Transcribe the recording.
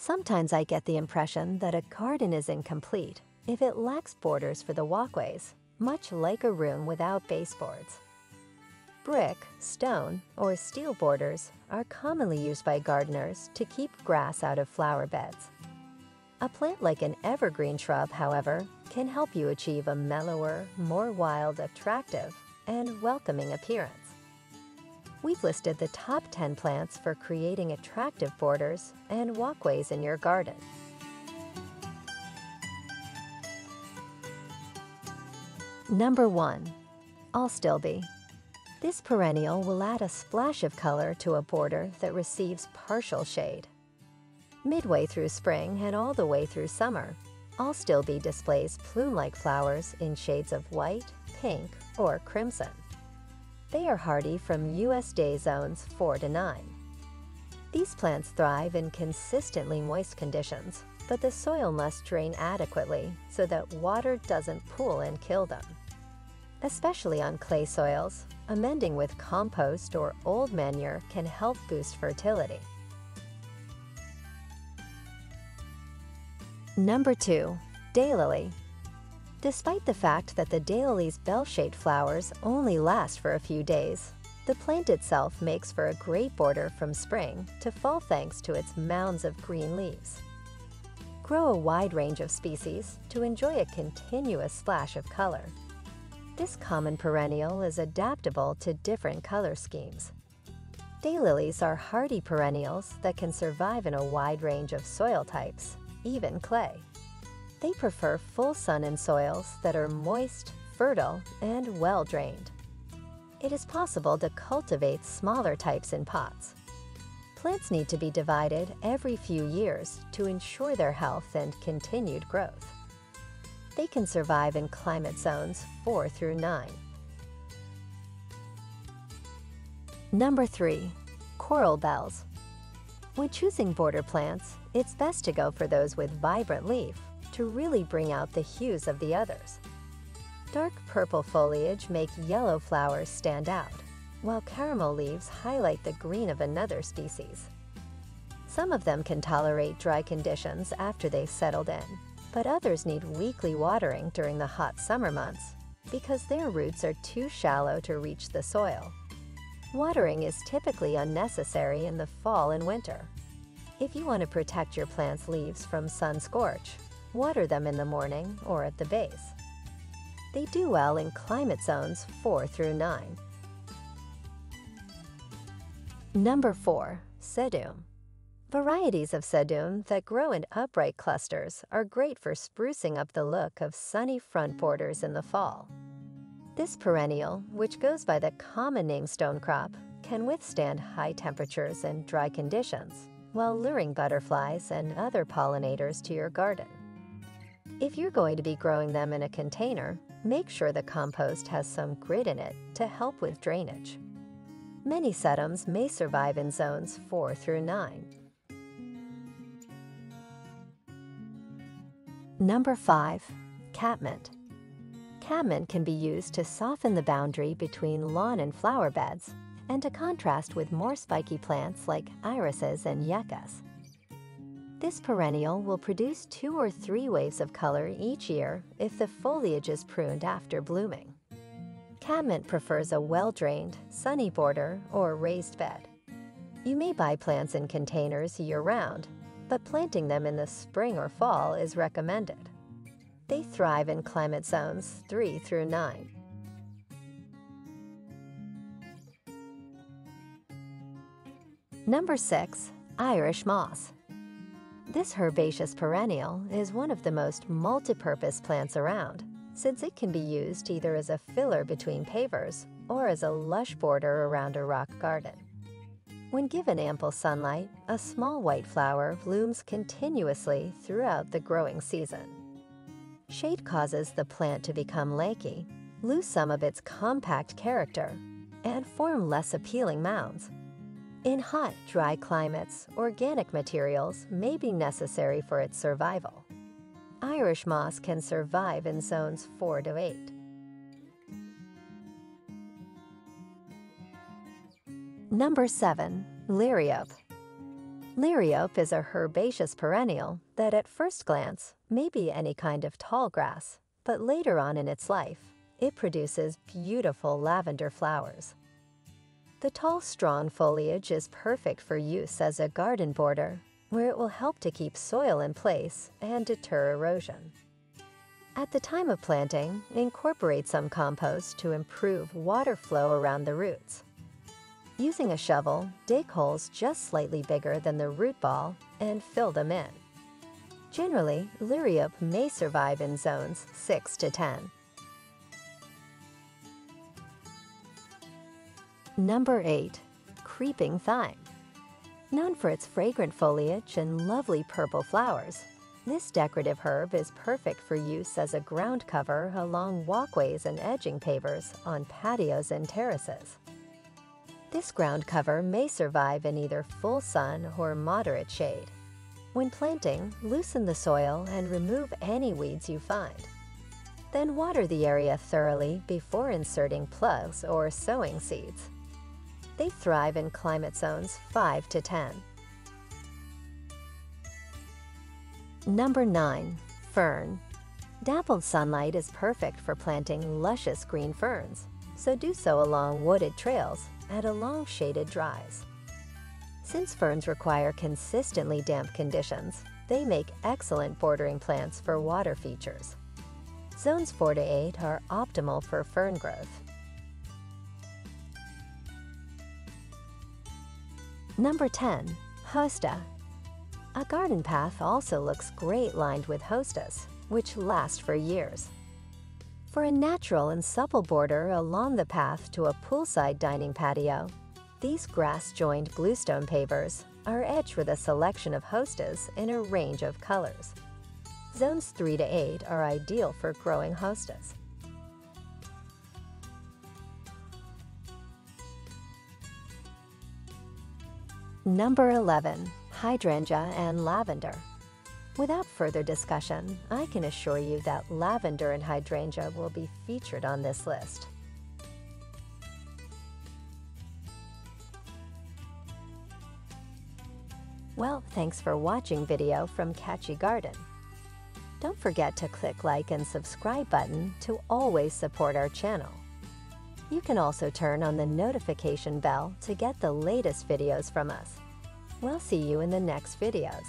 Sometimes I get the impression that a garden is incomplete if it lacks borders for the walkways, much like a room without baseboards. Brick, stone, or steel borders are commonly used by gardeners to keep grass out of flower beds. A plant like an evergreen shrub, however, can help you achieve a mellower, more wild, attractive, and welcoming appearance. We've listed the top 10 plants for creating attractive borders and walkways in your garden. Number 1. Astilbe. This perennial will add a splash of color to a border that receives partial shade. Midway through spring and all the way through summer, Astilbe displays plume-like flowers in shades of white, pink, or crimson. They are hardy from USDA zones 4 to 9. These plants thrive in consistently moist conditions, but the soil must drain adequately so that water doesn't pool and kill them. Especially on clay soils, amending with compost or old manure can help boost fertility. Number 2. Daylily Despite the fact that the daylily's bell-shaped flowers only last for a few days, the plant itself makes for a great border from spring to fall thanks to its mounds of green leaves. Grow a wide range of species to enjoy a continuous splash of color. This common perennial is adaptable to different color schemes. Daylilies are hardy perennials that can survive in a wide range of soil types, even clay. They prefer full sun in soils that are moist, fertile, and well drained. It is possible to cultivate smaller types in pots. Plants need to be divided every few years to ensure their health and continued growth. They can survive in climate zones 4 through 9. Number 3. Coral Bells. When choosing border plants, it's best to go for those with vibrant leaf to really bring out the hues of the others. Dark purple foliage make yellow flowers stand out, while caramel leaves highlight the green of another species. Some of them can tolerate dry conditions after they've settled in, but others need weekly watering during the hot summer months because their roots are too shallow to reach the soil. Watering is typically unnecessary in the fall and winter. If you want to protect your plant's leaves from sun scorch, Water them in the morning or at the base. They do well in climate zones 4 through 9. Number 4. Sedum. Varieties of sedum that grow in upright clusters are great for sprucing up the look of sunny front borders in the fall. This perennial, which goes by the common name stonecrop, can withstand high temperatures and dry conditions while luring butterflies and other pollinators to your garden. If you're going to be growing them in a container, make sure the compost has some grit in it to help with drainage. Many sedums may survive in zones 4 through 9. Number 5. Catmint. Catmint can be used to soften the boundary between lawn and flower beds and to contrast with more spiky plants like irises and yuccas. This perennial will produce two or three waves of color each year if the foliage is pruned after blooming. Catmint prefers a well-drained, sunny border or raised bed. You may buy plants in containers year-round, but planting them in the spring or fall is recommended. They thrive in climate zones 3 through 9. Number 6. Irish Moss this herbaceous perennial is one of the most multi-purpose plants around, since it can be used either as a filler between pavers or as a lush border around a rock garden. When given ample sunlight, a small white flower blooms continuously throughout the growing season. Shade causes the plant to become lanky, lose some of its compact character, and form less appealing mounds, in hot, dry climates, organic materials may be necessary for its survival. Irish moss can survive in zones 4 to 8. Number 7. Liriope. Liriope is a herbaceous perennial that at first glance may be any kind of tall grass, but later on in its life, it produces beautiful lavender flowers. The tall, strong foliage is perfect for use as a garden border, where it will help to keep soil in place and deter erosion. At the time of planting, incorporate some compost to improve water flow around the roots. Using a shovel, dig holes just slightly bigger than the root ball and fill them in. Generally, Liriope may survive in zones 6 to 10. Number 8. Creeping Thyme Known for its fragrant foliage and lovely purple flowers, this decorative herb is perfect for use as a ground cover along walkways and edging pavers on patios and terraces. This ground cover may survive in either full sun or moderate shade. When planting, loosen the soil and remove any weeds you find. Then water the area thoroughly before inserting plugs or sowing seeds. They thrive in climate zones 5 to 10. Number 9. Fern. Dappled sunlight is perfect for planting luscious green ferns, so do so along wooded trails and along shaded drives. Since ferns require consistently damp conditions, they make excellent bordering plants for water features. Zones 4 to 8 are optimal for fern growth. Number 10. Hosta. A garden path also looks great lined with hostas, which last for years. For a natural and supple border along the path to a poolside dining patio, these grass-joined bluestone pavers are edged with a selection of hostas in a range of colors. Zones 3 to 8 are ideal for growing hostas. Number 11. Hydrangea and Lavender Without further discussion, I can assure you that lavender and hydrangea will be featured on this list. Well, thanks for watching video from Catchy Garden. Don't forget to click like and subscribe button to always support our channel. You can also turn on the notification bell to get the latest videos from us. We'll see you in the next videos.